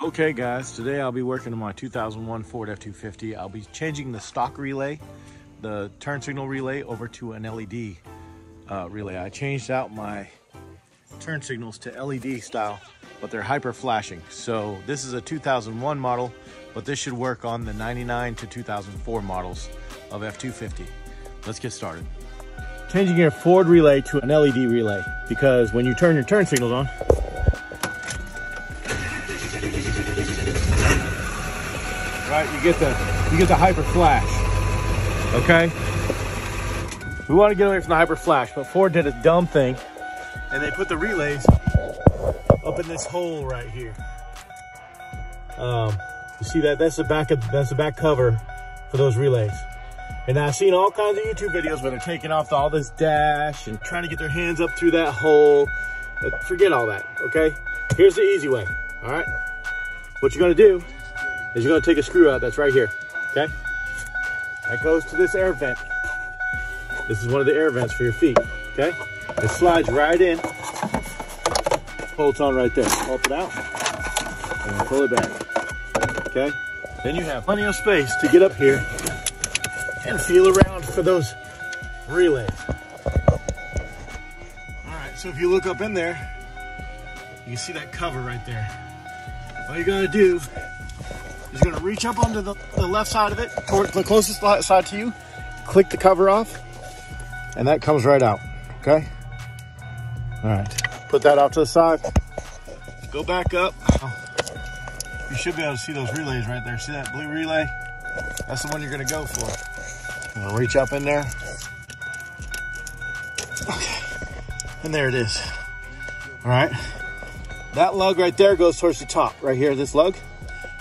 Okay guys, today I'll be working on my 2001 Ford F-250. I'll be changing the stock relay, the turn signal relay over to an LED uh, relay. I changed out my turn signals to LED style, but they're hyper flashing. So this is a 2001 model, but this should work on the 99 to 2004 models of F-250. Let's get started. Changing your Ford relay to an LED relay because when you turn your turn signals on, right? You get the you get the hyper flash. Okay? We want to get away from the hyper flash, but Ford did a dumb thing and they put the relays up in this hole right here. Um, you see that? That's the back of that's the back cover for those relays. And I've seen all kinds of YouTube videos where they're taking off all this dash and trying to get their hands up through that hole. But forget all that, okay? Here's the easy way, all right? What you're gonna do is you're gonna take a screw out that's right here, okay? That goes to this air vent. This is one of the air vents for your feet, okay? It slides right in, bolts on right there. Pull it out, and pull it back, okay? Then you have plenty of space to get up here and feel around for those relays. All right, so if you look up in there, you can see that cover right there. All you gotta do is you're gonna reach up onto the, the left side of it, toward the closest side to you, click the cover off, and that comes right out, okay? All right, put that off to the side. Go back up. You should be able to see those relays right there. See that blue relay? That's the one you're gonna go for. I'm gonna reach up in there. Okay, and there it is. All right, that lug right there goes towards the top, right here, this lug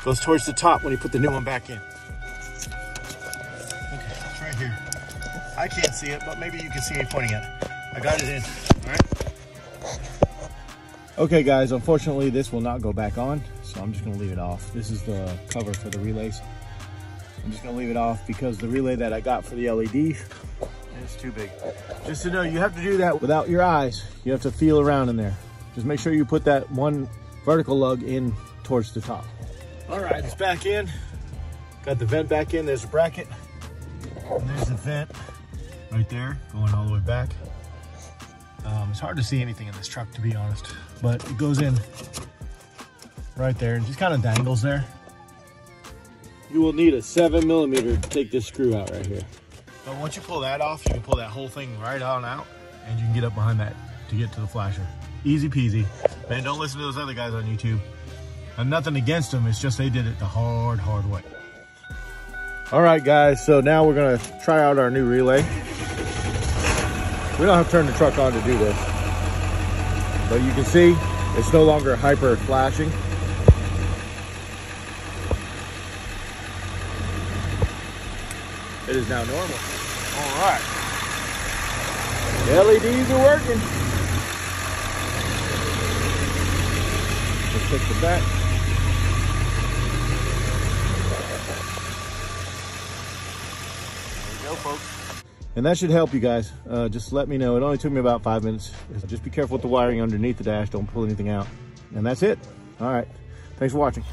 goes towards the top when you put the new one back in. Okay, it's right here. I can't see it, but maybe you can see me pointing at it. I got it in, all right? Okay guys, unfortunately this will not go back on, so I'm just gonna leave it off. This is the cover for the relays. I'm just gonna leave it off because the relay that I got for the LED is too big. Just to know, you have to do that without your eyes. You have to feel around in there. Just make sure you put that one vertical lug in towards the top. All right, it's back in. Got the vent back in. There's a bracket. And there's the vent right there, going all the way back. Um, it's hard to see anything in this truck, to be honest, but it goes in right there and just kind of dangles there. You will need a seven millimeter to take this screw out right here. But once you pull that off, you can pull that whole thing right on out and you can get up behind that to get to the flasher. Easy peasy. Man, don't listen to those other guys on YouTube. And nothing against them, it's just they did it the hard, hard way. All right, guys, so now we're gonna try out our new relay. We don't have to turn the truck on to do this. But you can see, it's no longer hyper flashing. It is now normal. All right. The LEDs are working. Take the back. There we go, folks. And that should help you guys. Uh, just let me know. It only took me about five minutes. Just be careful with the wiring underneath the dash. Don't pull anything out. And that's it. All right. Thanks for watching.